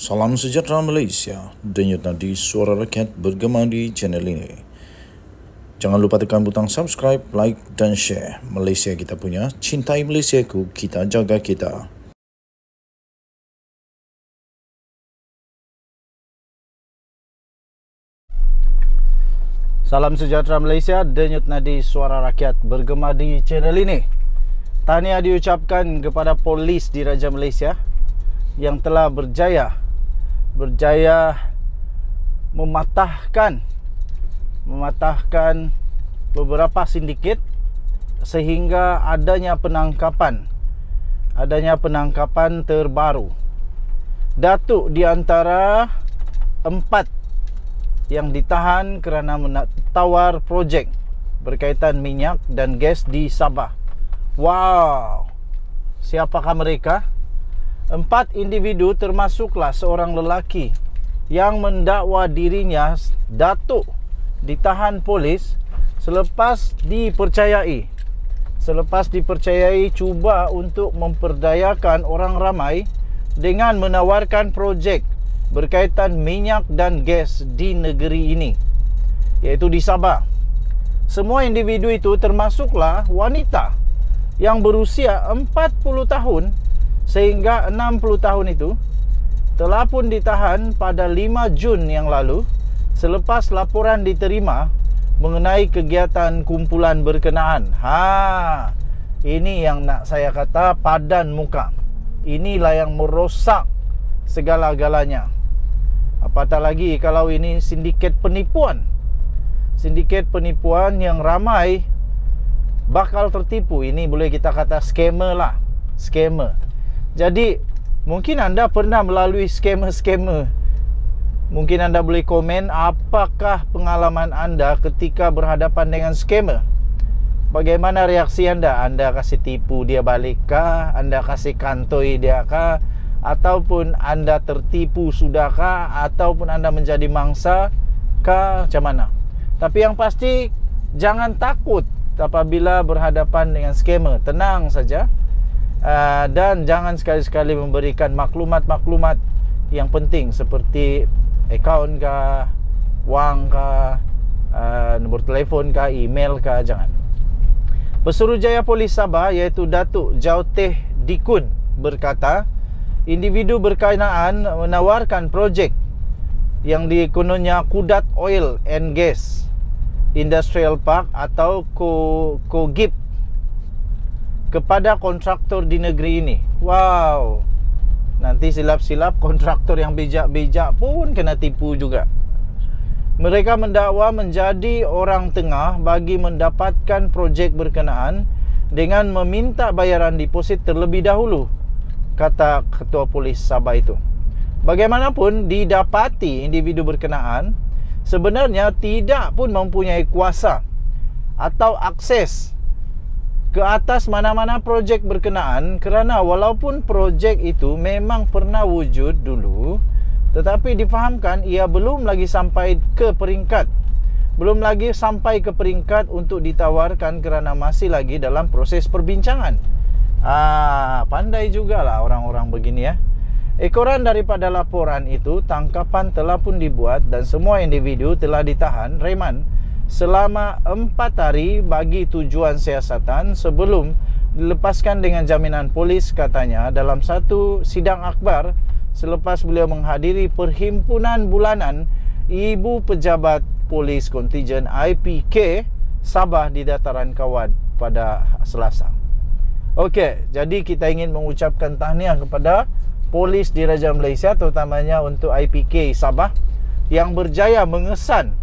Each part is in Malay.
Salam sejahtera Malaysia. Denyut nadi suara rakyat bergema di channel ini. Jangan lupa tekan butang subscribe, like dan share. Malaysia kita punya, cintai Malaysia ku, kita jaga kita. Salam sejahtera Malaysia, denyut nadi suara rakyat bergema di channel ini. Tahniah diucapkan kepada polis di Raja Malaysia yang telah berjaya berjaya mematahkan mematahkan beberapa sindiket sehingga adanya penangkapan adanya penangkapan terbaru. Datuk di antara empat yang ditahan kerana menawar projek berkaitan minyak dan gas di Sabah. Wow. Siapakah mereka? Empat individu termasuklah seorang lelaki yang mendakwa dirinya datuk ditahan polis selepas dipercayai selepas dipercayai cuba untuk memperdayakan orang ramai dengan menawarkan projek berkaitan minyak dan gas di negeri ini iaitu di Sabah. Semua individu itu termasuklah wanita yang berusia 40 tahun sehingga 60 tahun itu telah pun ditahan pada 5 Jun yang lalu selepas laporan diterima mengenai kegiatan kumpulan berkenaan. Ha, ini yang nak saya kata padan muka. Inilah yang merosak segala-galanya. Apatah lagi kalau ini sindiket penipuan. Sindiket penipuan yang ramai bakal tertipu. Ini boleh kita kata scammer lah. Scammer. Jadi, mungkin anda pernah melalui scammer-scammer. Mungkin anda boleh komen apakah pengalaman anda ketika berhadapan dengan scammer. Bagaimana reaksi anda? Anda kasih tipu dia balik kah? Anda kasih kantoi dia kah? ataupun anda tertipu sudahkah ataupun anda menjadi mangsa kah macam mana tapi yang pasti jangan takut apabila berhadapan dengan scammer tenang saja uh, dan jangan sekali-sekali memberikan maklumat-maklumat yang penting seperti akaun kah wang kah uh, nombor telefon kah email kah jangan. Pesuruhjaya Polis Sabah iaitu Datuk Jauteh Dikun berkata individu berkenaan menawarkan projek yang dikononnya Kudat Oil and Gas Industrial Park atau KOGIP kepada kontraktor di negeri ini. Wow. Nanti silap-silap kontraktor yang bijak-bijak pun kena tipu juga. Mereka mendakwa menjadi orang tengah bagi mendapatkan projek berkenaan dengan meminta bayaran deposit terlebih dahulu kata ketua polis Sabah itu. Bagaimanapun didapati individu berkenaan sebenarnya tidak pun mempunyai kuasa atau akses ke atas mana-mana projek berkenaan kerana walaupun projek itu memang pernah wujud dulu tetapi difahamkan ia belum lagi sampai ke peringkat belum lagi sampai ke peringkat untuk ditawarkan kerana masih lagi dalam proses perbincangan. Ah, pandai jugalah orang-orang begini ya. Ekoran daripada laporan itu, tangkapan telah pun dibuat dan semua individu telah ditahan reman selama empat hari bagi tujuan siasatan sebelum dilepaskan dengan jaminan polis katanya dalam satu sidang akbar selepas beliau menghadiri perhimpunan bulanan Ibu Pejabat Polis Kontijen IPK Sabah di Dataran Kawan pada Selasa. Okey, jadi kita ingin mengucapkan tahniah kepada polis di Raja Malaysia terutamanya untuk IPK Sabah yang berjaya mengesan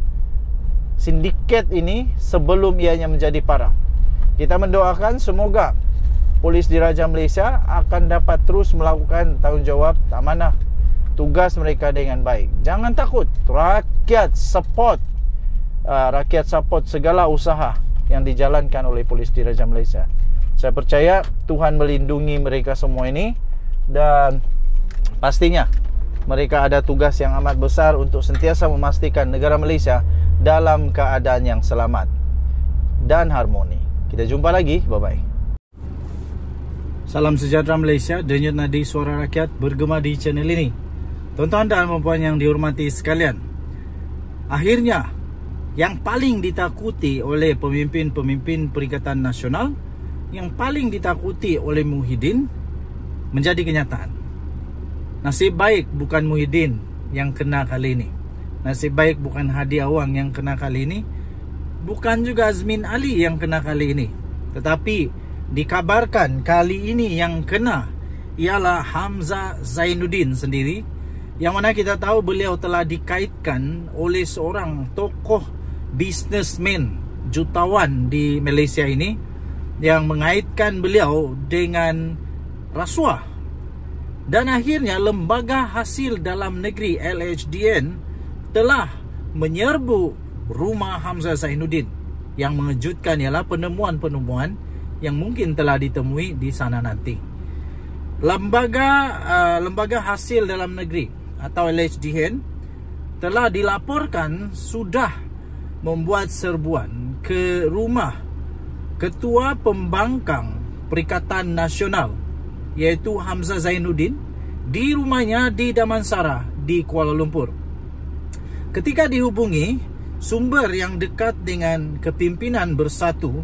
sindiket ini sebelum ianya menjadi parah. Kita mendoakan semoga polis di Raja Malaysia akan dapat terus melakukan tanggungjawab amanah tugas mereka dengan baik. Jangan takut, rakyat support uh, rakyat support segala usaha yang dijalankan oleh polis di Raja Malaysia. Saya percaya Tuhan melindungi mereka semua ini dan pastinya mereka ada tugas yang amat besar untuk sentiasa memastikan negara Malaysia dalam keadaan yang selamat dan harmoni. Kita jumpa lagi. Bye bye. Salam sejahtera Malaysia. Denyut nadi suara rakyat bergema di channel ini. Tuan-tuan dan puan yang dihormati sekalian, akhirnya yang paling ditakuti oleh pemimpin-pemimpin Perikatan Nasional, yang paling ditakuti oleh Muhyiddin menjadi kenyataan. Nasib baik bukan Muhyiddin yang kena kali ini. Nasib baik bukan Hadi Awang yang kena kali ini. Bukan juga Azmin Ali yang kena kali ini. Tetapi dikabarkan kali ini yang kena ialah Hamzah Zainuddin sendiri yang mana kita tahu beliau telah dikaitkan oleh seorang tokoh businessman jutawan di Malaysia ini yang mengaitkan beliau dengan rasuah dan akhirnya lembaga hasil dalam negeri LHDN telah menyerbu rumah Hamzah Zainuddin yang mengejutkan ialah penemuan-penemuan yang mungkin telah ditemui di sana nanti. Lembaga uh, lembaga hasil dalam negeri atau LHDN telah dilaporkan sudah membuat serbuan ke rumah Ketua Pembangkang Perikatan Nasional iaitu Hamzah Zainuddin di rumahnya di Damansara di Kuala Lumpur. Ketika dihubungi, sumber yang dekat dengan kepimpinan bersatu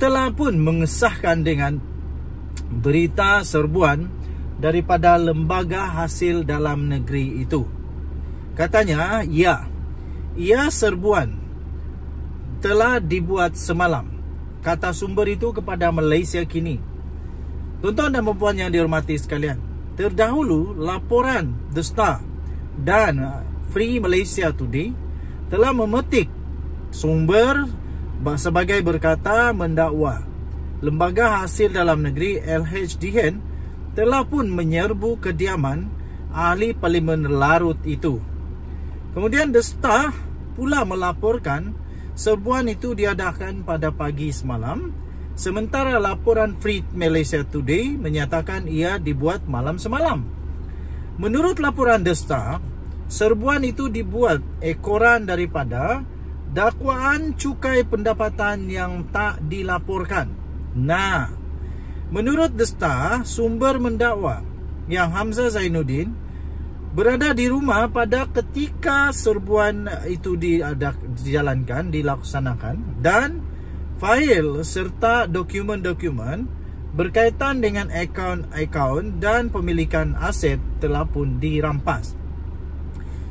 telah pun mengesahkan dengan berita serbuan daripada lembaga hasil dalam negeri itu. Katanya, ya, ia serbuan telah dibuat semalam. Kata sumber itu kepada Malaysia kini. Tuan-tuan dan puan yang dihormati sekalian, terdahulu laporan The Star dan Free Malaysia Today telah memetik sumber sebagai berkata mendakwa lembaga hasil dalam negeri LHDN telah pun menyerbu kediaman ahli parlimen larut itu. Kemudian The Star pula melaporkan serbuan itu diadakan pada pagi semalam sementara laporan Free Malaysia Today menyatakan ia dibuat malam semalam. Menurut laporan The Star, serbuan itu dibuat ekoran daripada dakwaan cukai pendapatan yang tak dilaporkan. Nah, Menurut The Star, sumber mendakwa yang Hamzah Zainuddin berada di rumah pada ketika serbuan itu dijalankan, dilaksanakan dan fail serta dokumen-dokumen berkaitan dengan akaun-akaun dan pemilikan aset telah pun dirampas.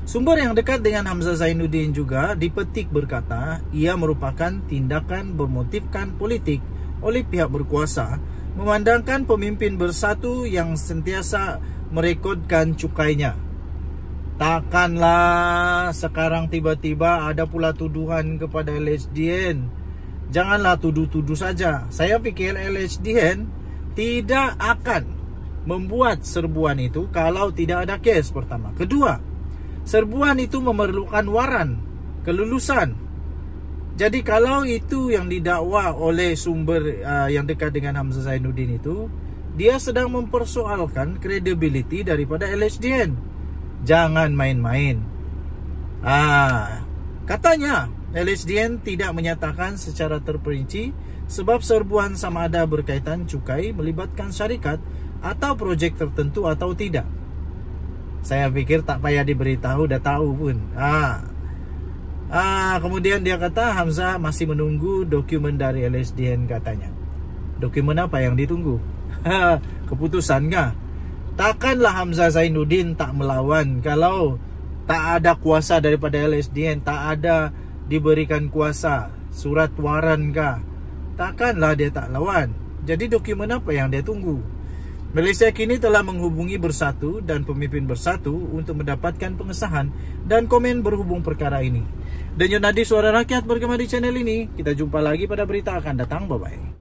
Sumber yang dekat dengan Hamzah Zainuddin juga dipetik berkata ia merupakan tindakan bermotifkan politik oleh pihak berkuasa memandangkan pemimpin bersatu yang sentiasa merekodkan cukainya. Takkanlah sekarang tiba-tiba ada pula tuduhan kepada LHDN. Janganlah tuduh-tuduh saja. Saya fikir LHDN tidak akan membuat serbuan itu kalau tidak ada kes pertama. Kedua, serbuan itu memerlukan waran kelulusan jadi kalau itu yang didakwa oleh sumber uh, yang dekat dengan Hamzah Zainuddin itu, dia sedang mempersoalkan kredibiliti daripada LHDN. Jangan main-main. Ah, katanya LHDN tidak menyatakan secara terperinci sebab serbuan sama ada berkaitan cukai melibatkan syarikat atau projek tertentu atau tidak. Saya pikir tak payah diberitahu dah tahu pun. Ah, Ah, kemudian dia kata Hamzah masih menunggu dokumen dari LSDN katanya. Dokumen apa yang ditunggu? Keputusan kah? Takkanlah Hamzah Zainuddin tak melawan kalau tak ada kuasa daripada LSDN, tak ada diberikan kuasa, surat waran kah? Takkanlah dia tak lawan. Jadi dokumen apa yang dia tunggu? Malaysia kini telah menghubungi Bersatu dan pemimpin Bersatu untuk mendapatkan pengesahan dan komen berhubung perkara ini. Dan Yonadi Suara Rakyat bergema di channel ini. Kita jumpa lagi pada berita akan datang. Bye-bye.